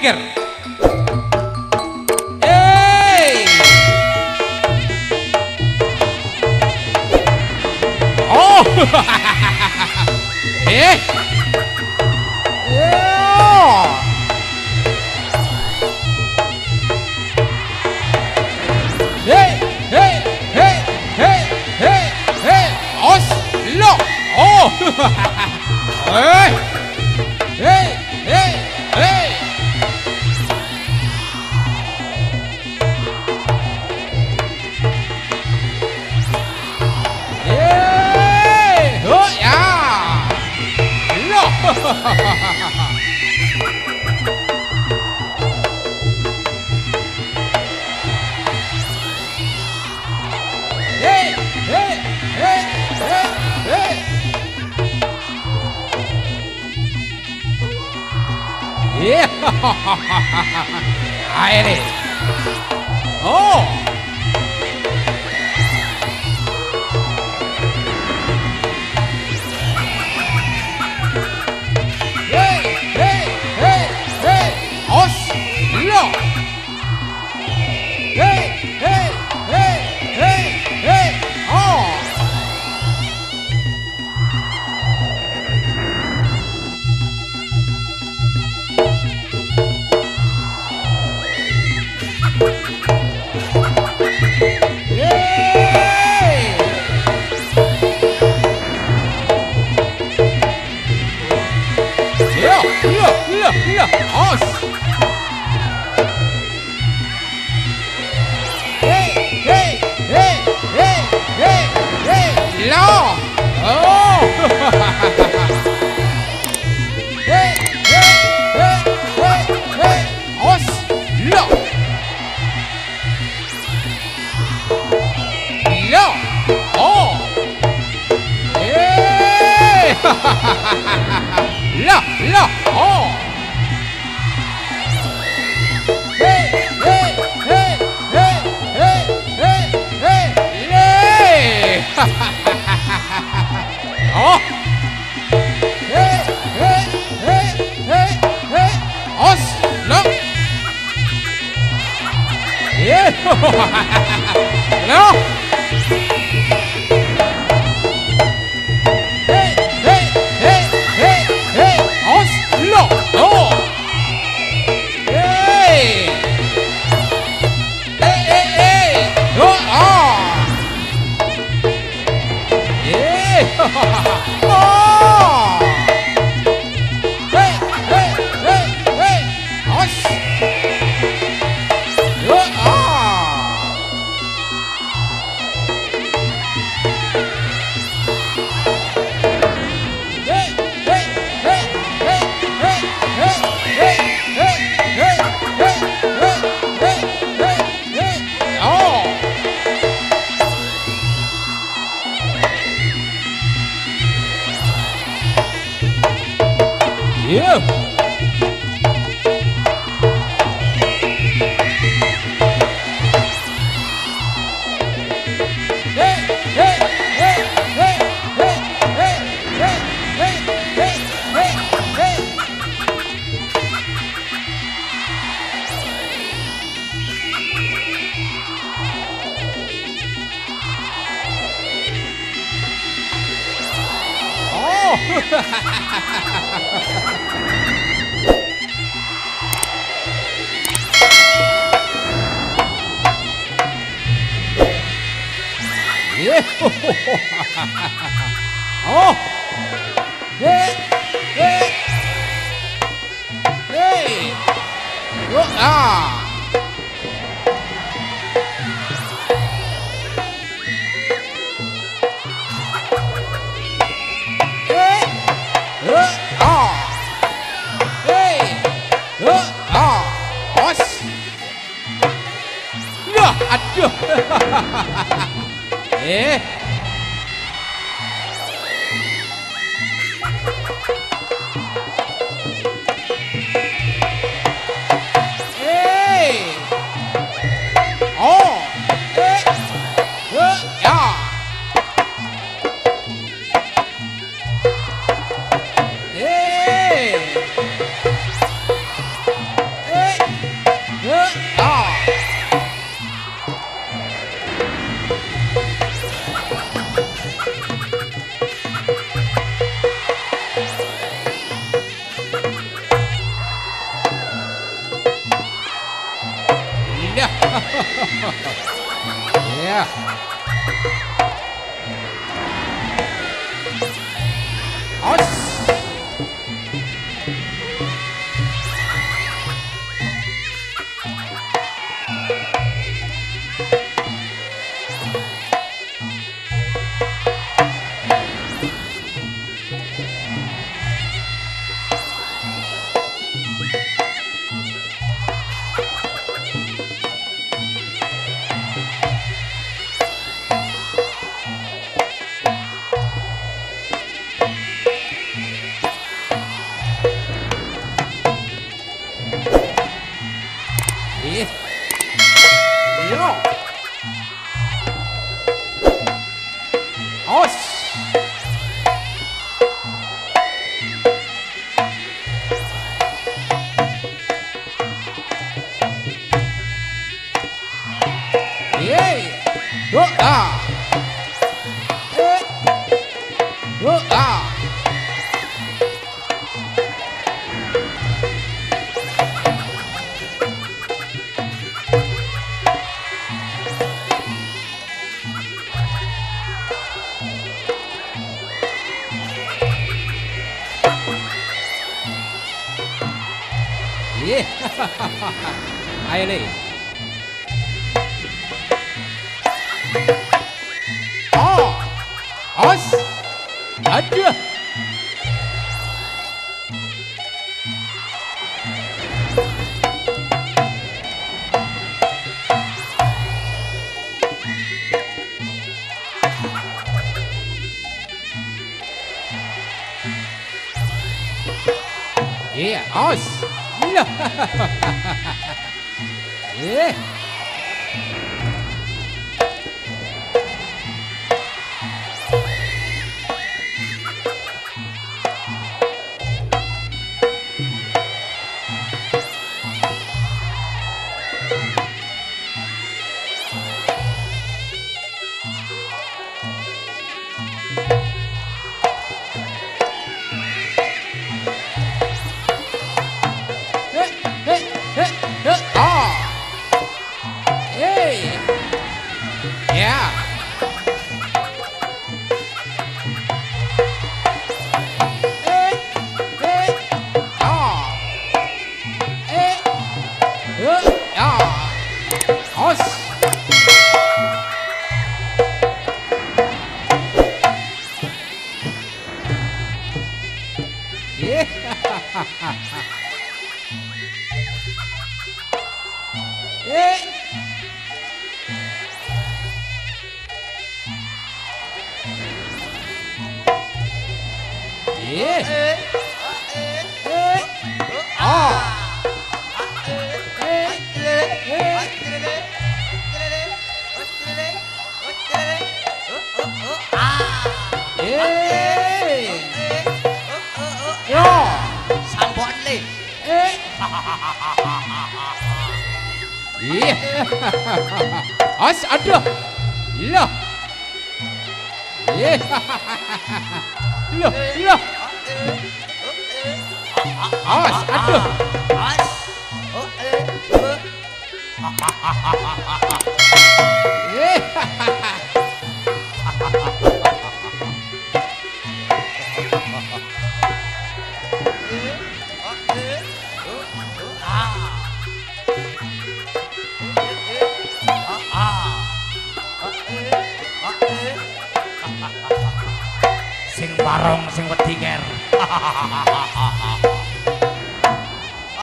Geger. Hey. Oh. eh. Yeah! I it. Oh! Hey! Yeah. oh. Yeah. Yeah. Yeah. Oh. Ah. えっ yeah. Ayo nih. Oh. Os. Aduh. Iya, os. 哎呀，哈哈哈哈哈哈！哎。Hey. Yeah. Eh. 예. 아씨 안들어 일러 예. 일러 일러 아, 아씨 안들어 예. Barong sing wedi nger.